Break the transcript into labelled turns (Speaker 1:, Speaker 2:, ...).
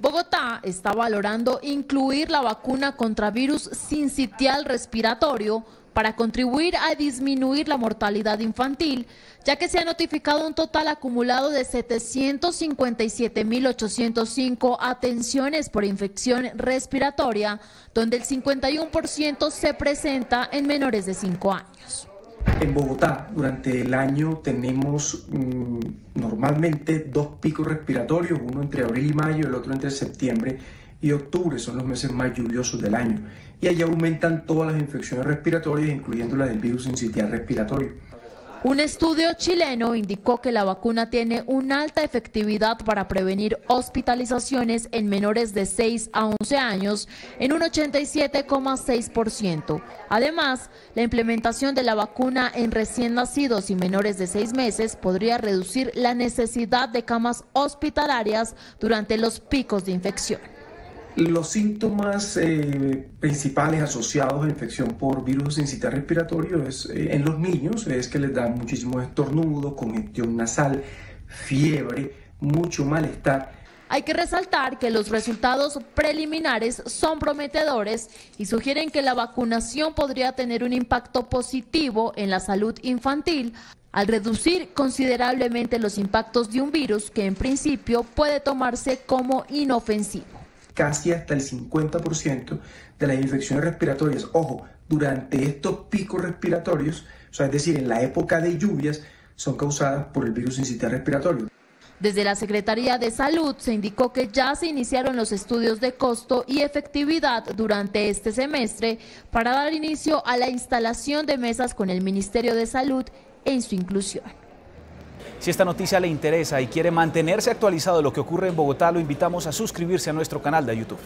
Speaker 1: Bogotá está valorando incluir la vacuna contra virus sincitial respiratorio para contribuir a disminuir la mortalidad infantil, ya que se ha notificado un total acumulado de 757.805 atenciones por infección respiratoria, donde el 51% se presenta en menores de 5 años.
Speaker 2: En Bogotá, durante el año tenemos mm, normalmente dos picos respiratorios, uno entre abril y mayo, el otro entre septiembre y octubre, son los meses más lluviosos del año. Y allí aumentan todas las infecciones respiratorias, incluyendo la del virus sincitial respiratorio.
Speaker 1: Un estudio chileno indicó que la vacuna tiene una alta efectividad para prevenir hospitalizaciones en menores de 6 a 11 años en un 87,6%. Además, la implementación de la vacuna en recién nacidos y menores de 6 meses podría reducir la necesidad de camas hospitalarias durante los picos de infección.
Speaker 2: Los síntomas eh, principales asociados a infección por virus sincitial respiratorio es, eh, en los niños es que les da muchísimo estornudo, congestión nasal, fiebre, mucho malestar.
Speaker 1: Hay que resaltar que los resultados preliminares son prometedores y sugieren que la vacunación podría tener un impacto positivo en la salud infantil al reducir considerablemente los impactos de un virus que en principio puede tomarse como inofensivo
Speaker 2: casi hasta el 50% de las infecciones respiratorias, ojo, durante estos picos respiratorios, o sea, es decir, en la época de lluvias, son causadas por el virus sincitial respiratorio.
Speaker 1: Desde la Secretaría de Salud se indicó que ya se iniciaron los estudios de costo y efectividad durante este semestre para dar inicio a la instalación de mesas con el Ministerio de Salud en su inclusión.
Speaker 3: Si esta noticia le interesa y quiere mantenerse actualizado de lo que ocurre en Bogotá, lo invitamos a suscribirse a nuestro canal de YouTube.